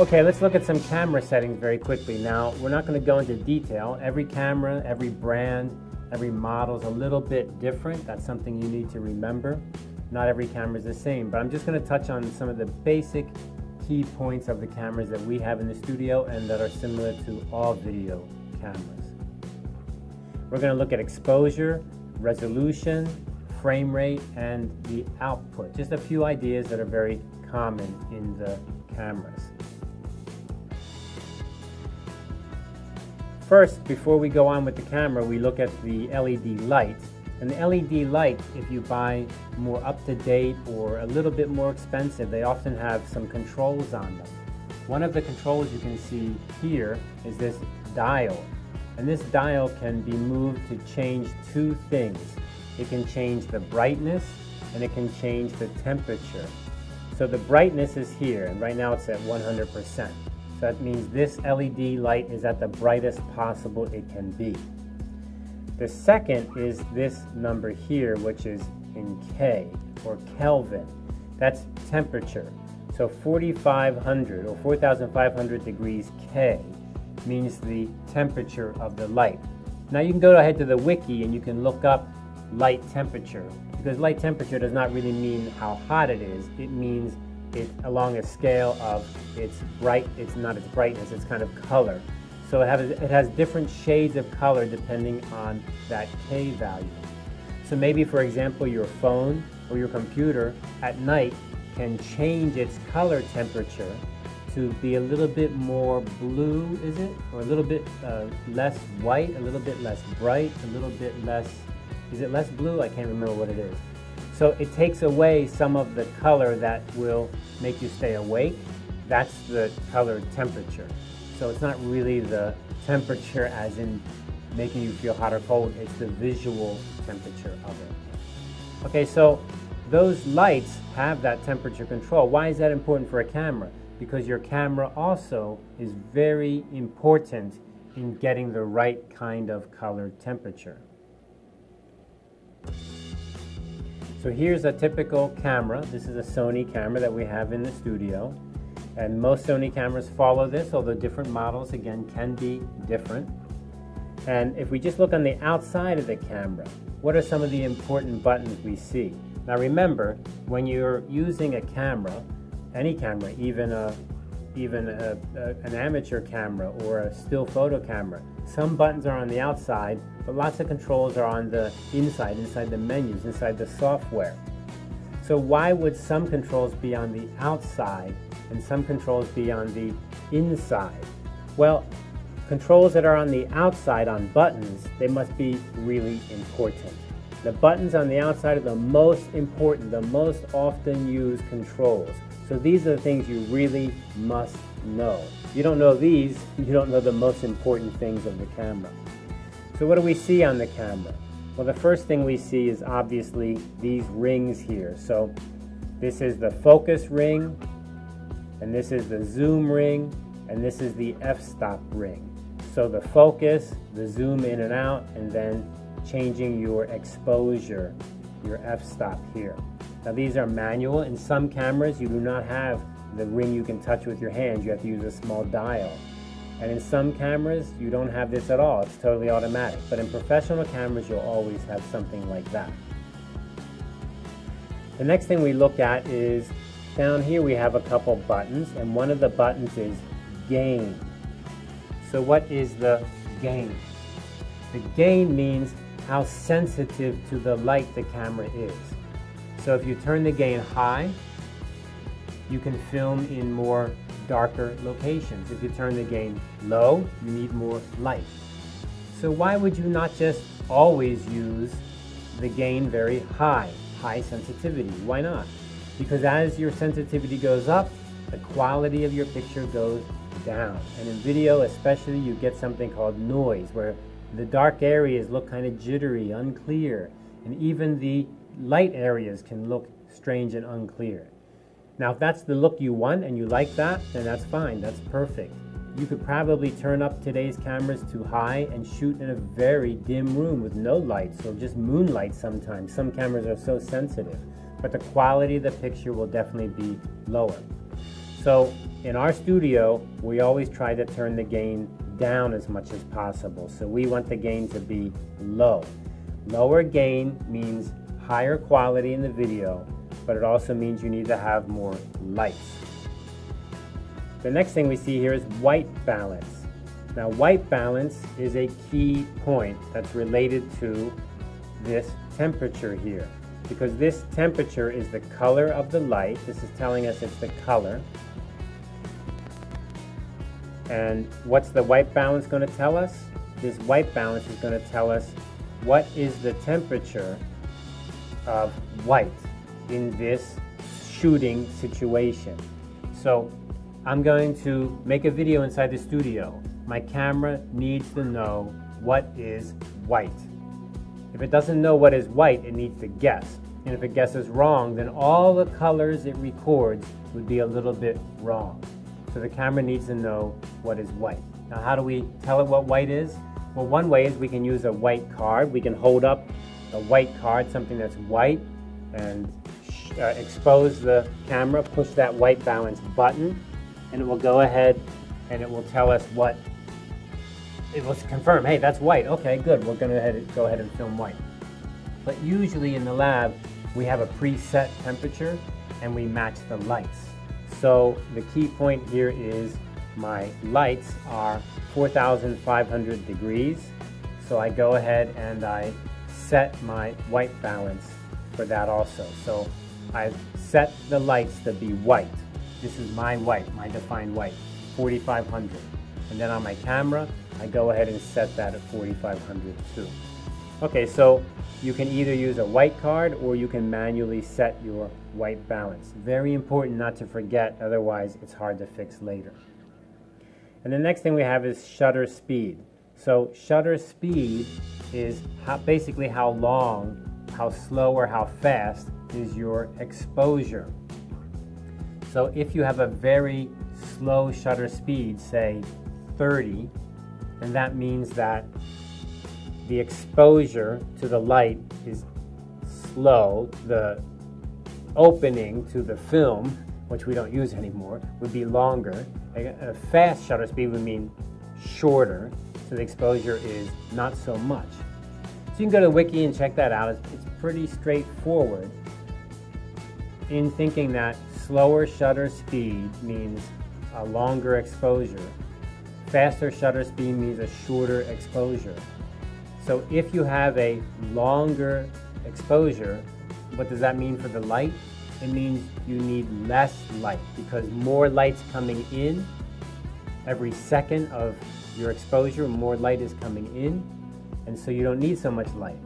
Okay, let's look at some camera settings very quickly. Now, we're not going to go into detail. Every camera, every brand, every model is a little bit different. That's something you need to remember. Not every camera is the same, but I'm just going to touch on some of the basic key points of the cameras that we have in the studio and that are similar to all video cameras. We're going to look at exposure, resolution, frame rate, and the output. Just a few ideas that are very common in the cameras. First, before we go on with the camera, we look at the LED light. And the LED light, if you buy more up-to-date or a little bit more expensive, they often have some controls on them. One of the controls you can see here is this dial. And this dial can be moved to change two things. It can change the brightness and it can change the temperature. So the brightness is here, and right now it's at 100%. So that means this LED light is at the brightest possible it can be. The second is this number here, which is in K or Kelvin. That's temperature. So 4,500 or 4,500 degrees K means the temperature of the light. Now you can go ahead to the wiki and you can look up light temperature because light temperature does not really mean how hot it is. It means it along a scale of its bright, it's not its brightness, it's kind of color. So it has, it has different shades of color depending on that K value. So maybe, for example, your phone or your computer at night can change its color temperature to be a little bit more blue, is it? Or a little bit uh, less white, a little bit less bright, a little bit less, is it less blue? I can't remember what it is. So it takes away some of the color that will make you stay awake. That's the color temperature. So it's not really the temperature as in making you feel hot or cold, it's the visual temperature of it. Okay, so those lights have that temperature control. Why is that important for a camera? Because your camera also is very important in getting the right kind of color temperature. So here's a typical camera. This is a Sony camera that we have in the studio. And most Sony cameras follow this, although different models, again, can be different. And if we just look on the outside of the camera, what are some of the important buttons we see? Now remember, when you're using a camera, any camera, even a even a, a, an amateur camera or a still photo camera, some buttons are on the outside, but lots of controls are on the inside, inside the menus, inside the software. So why would some controls be on the outside and some controls be on the inside? Well, controls that are on the outside on buttons, they must be really important. The buttons on the outside are the most important, the most often used controls. So these are the things you really must know. If you don't know these, you don't know the most important things of the camera. So what do we see on the camera? Well, the first thing we see is obviously these rings here. So this is the focus ring, and this is the zoom ring, and this is the f-stop ring. So the focus, the zoom in and out, and then changing your exposure, your f-stop here. Now these are manual. In some cameras, you do not have the ring you can touch with your hands. You have to use a small dial. And in some cameras, you don't have this at all. It's totally automatic. But in professional cameras, you'll always have something like that. The next thing we look at is down here we have a couple buttons and one of the buttons is gain. So what is the gain? The gain means how sensitive to the light the camera is. So if you turn the gain high, you can film in more darker locations. If you turn the gain low, you need more light. So why would you not just always use the gain very high, high sensitivity? Why not? Because as your sensitivity goes up, the quality of your picture goes down. And in video especially, you get something called noise, where the dark areas look kind of jittery, unclear, and even the light areas can look strange and unclear. Now, if that's the look you want and you like that, then that's fine, that's perfect. You could probably turn up today's cameras to high and shoot in a very dim room with no lights or just moonlight sometimes. Some cameras are so sensitive, but the quality of the picture will definitely be lower. So in our studio, we always try to turn the gain down as much as possible. So we want the gain to be low. Lower gain means higher quality in the video, but it also means you need to have more lights. The next thing we see here is white balance. Now white balance is a key point that's related to this temperature here because this temperature is the color of the light. This is telling us it's the color. And what's the white balance going to tell us? This white balance is going to tell us what is the temperature of white in this shooting situation. So I'm going to make a video inside the studio. My camera needs to know what is white. If it doesn't know what is white, it needs to guess. And if it guesses wrong, then all the colors it records would be a little bit wrong. So the camera needs to know what is white. Now how do we tell it what white is? Well, one way is we can use a white card. We can hold up a white card, something that's white, and uh, expose the camera, push that white balance button, and it will go ahead and it will tell us what, it will confirm, hey, that's white. Okay, good, we're gonna go ahead and film white. But usually in the lab, we have a preset temperature and we match the lights. So the key point here is my lights are 4,500 degrees. So I go ahead and I set my white balance for that also. So I've set the lights to be white. This is my white, my defined white, 4,500. And then on my camera, I go ahead and set that at 4,500 too. Okay, so you can either use a white card or you can manually set your white balance. Very important not to forget, otherwise it's hard to fix later. And the next thing we have is shutter speed. So shutter speed is how, basically how long, how slow or how fast is your exposure. So if you have a very slow shutter speed, say 30, then that means that the exposure to the light is slow, the opening to the film, which we don't use anymore, would be longer. A fast shutter speed would mean shorter, so the exposure is not so much. So you can go to Wiki and check that out. It's, it's pretty straightforward in thinking that slower shutter speed means a longer exposure. Faster shutter speed means a shorter exposure. So if you have a longer exposure, what does that mean for the light? It means you need less light because more light's coming in every second of your exposure, more light is coming in, and so you don't need so much light.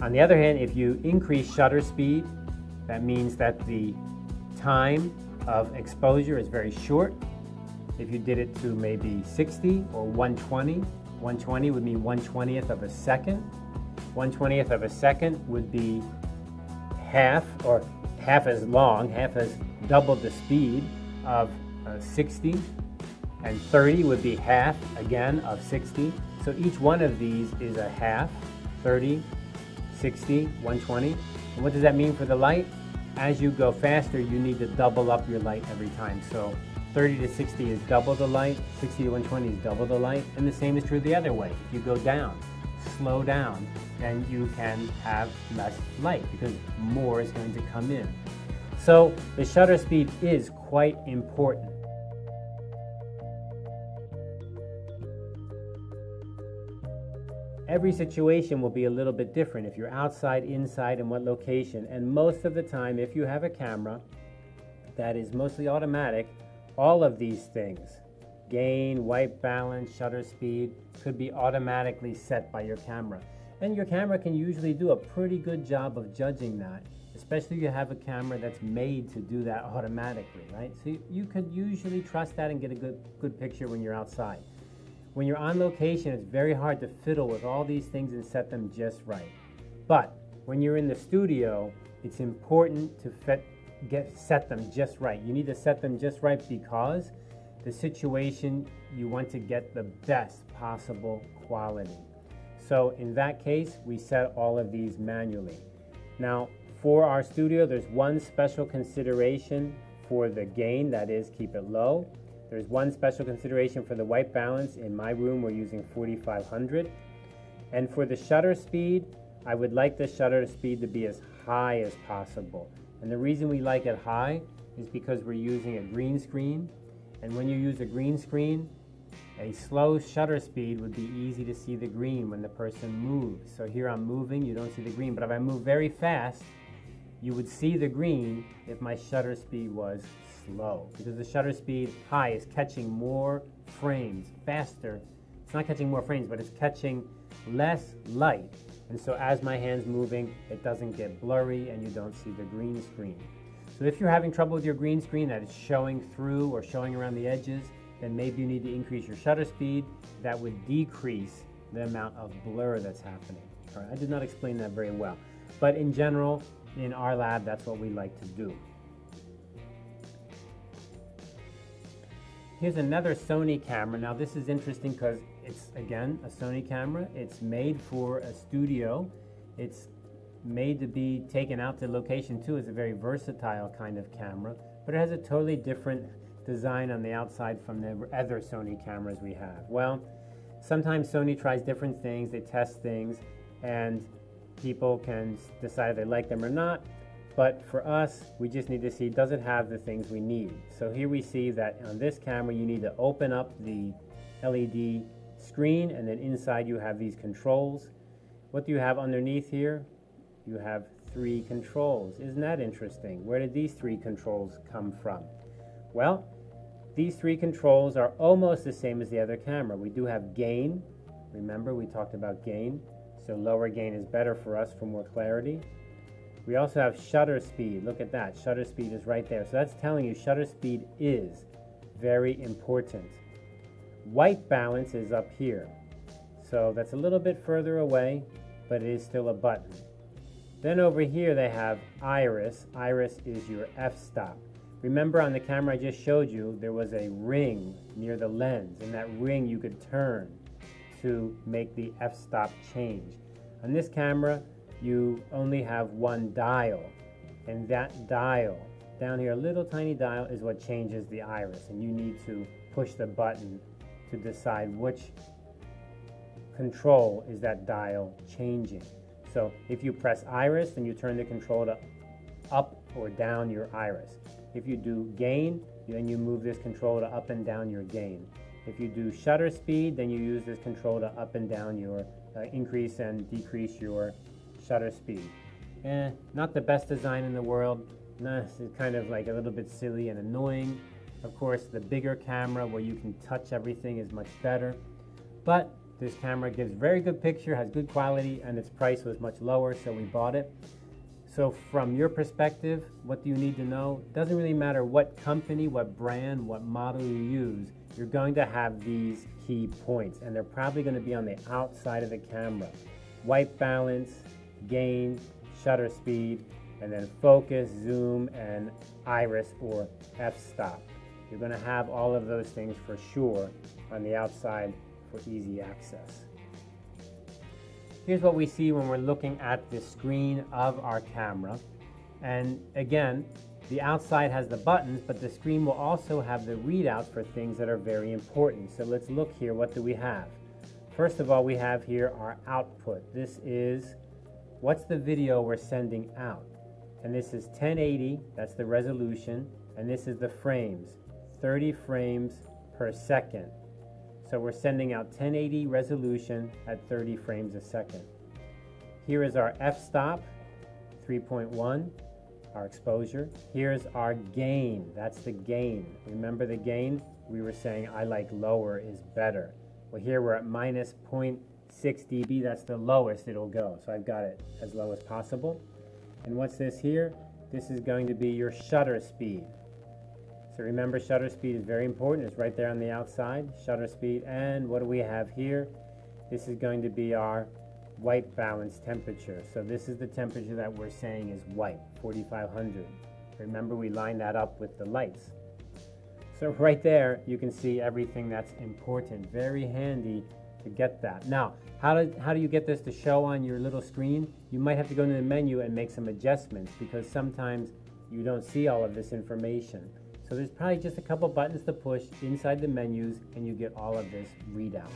On the other hand, if you increase shutter speed, that means that the time of exposure is very short. If you did it to maybe 60 or 120, 120 would mean 1 20th of a second. 1 20th of a second would be half or half as long, half as double the speed of uh, 60. And 30 would be half again of 60. So each one of these is a half, 30, 60, 120. And what does that mean for the light? As you go faster, you need to double up your light every time. So 30 to 60 is double the light, 60 to 120 is double the light, and the same is true the other way. If you go down, slow down, then you can have less light because more is going to come in. So the shutter speed is quite important. Every situation will be a little bit different if you're outside, inside, and what location. And most of the time, if you have a camera that is mostly automatic, all of these things, gain, white balance, shutter speed, could be automatically set by your camera. And your camera can usually do a pretty good job of judging that, especially if you have a camera that's made to do that automatically, right? So you could usually trust that and get a good, good picture when you're outside. When you're on location, it's very hard to fiddle with all these things and set them just right. But when you're in the studio, it's important to fit, get set them just right. You need to set them just right because the situation you want to get the best possible quality. So in that case, we set all of these manually. Now, for our studio, there's one special consideration for the gain, that is, keep it low. There's one special consideration for the white balance. In my room, we're using 4500. And for the shutter speed, I would like the shutter speed to be as high as possible. And the reason we like it high is because we're using a green screen. And when you use a green screen, a slow shutter speed would be easy to see the green when the person moves. So here I'm moving, you don't see the green. But if I move very fast, you would see the green if my shutter speed was slow. Because the shutter speed high is catching more frames faster. It's not catching more frames, but it's catching less light. And so as my hand's moving, it doesn't get blurry and you don't see the green screen. So if you're having trouble with your green screen that is showing through or showing around the edges, then maybe you need to increase your shutter speed. That would decrease the amount of blur that's happening. All right, I did not explain that very well. But in general, in our lab, that's what we like to do. Here's another Sony camera. Now this is interesting because it's, again, a Sony camera. It's made for a studio. It's made to be taken out to location too. It's a very versatile kind of camera, but it has a totally different design on the outside from the other Sony cameras we have? Well, sometimes Sony tries different things, they test things, and people can decide if they like them or not. But for us, we just need to see does it have the things we need. So here we see that on this camera, you need to open up the LED screen, and then inside you have these controls. What do you have underneath here? You have three controls. Isn't that interesting? Where did these three controls come from? Well, these three controls are almost the same as the other camera. We do have gain. Remember, we talked about gain. So lower gain is better for us for more clarity. We also have shutter speed. Look at that. Shutter speed is right there. So that's telling you shutter speed is very important. White balance is up here. So that's a little bit further away, but it is still a button. Then over here they have iris. Iris is your f-stop. Remember on the camera I just showed you, there was a ring near the lens, and that ring you could turn to make the f-stop change. On this camera, you only have one dial, and that dial, down here, a little tiny dial, is what changes the iris, and you need to push the button to decide which control is that dial changing. So if you press iris, then you turn the control to up or down your iris. If you do gain, then you move this control to up and down your gain. If you do shutter speed, then you use this control to up and down your, uh, increase and decrease your shutter speed. Eh, not the best design in the world. Nah, it's kind of like a little bit silly and annoying. Of course, the bigger camera where you can touch everything is much better. But this camera gives very good picture, has good quality, and its price was much lower, so we bought it. So from your perspective, what do you need to know? It doesn't really matter what company, what brand, what model you use, you're going to have these key points, and they're probably going to be on the outside of the camera. White balance, gain, shutter speed, and then focus, zoom, and iris or f-stop. You're going to have all of those things for sure on the outside for easy access. Here's what we see when we're looking at the screen of our camera. And again, the outside has the buttons, but the screen will also have the readouts for things that are very important. So let's look here. What do we have? First of all, we have here our output. This is what's the video we're sending out. And this is 1080, that's the resolution, and this is the frames, 30 frames per second. So we're sending out 1080 resolution at 30 frames a second. Here is our f-stop, 3.1, our exposure. Here's our gain, that's the gain. Remember the gain? We were saying I like lower is better. Well here we're at minus 0.6 dB, that's the lowest it'll go. So I've got it as low as possible. And what's this here? This is going to be your shutter speed. So remember shutter speed is very important. It's right there on the outside, shutter speed. And what do we have here? This is going to be our white balance temperature. So this is the temperature that we're saying is white, 4500. Remember we line that up with the lights. So right there, you can see everything that's important. Very handy to get that. Now, how do, how do you get this to show on your little screen? You might have to go into the menu and make some adjustments because sometimes you don't see all of this information. So there's probably just a couple buttons to push inside the menus and you get all of this readout.